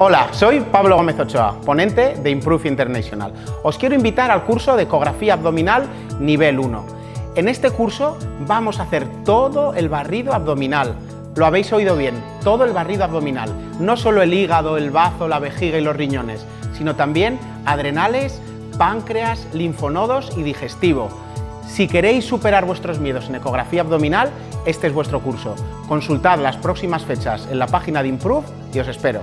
Hola, soy Pablo Gómez Ochoa, ponente de Improve International. Os quiero invitar al curso de ecografía abdominal nivel 1. En este curso vamos a hacer todo el barrido abdominal. Lo habéis oído bien, todo el barrido abdominal. No solo el hígado, el bazo, la vejiga y los riñones, sino también adrenales, páncreas, linfonodos y digestivo. Si queréis superar vuestros miedos en ecografía abdominal, este es vuestro curso. Consultad las próximas fechas en la página de Improve y os espero.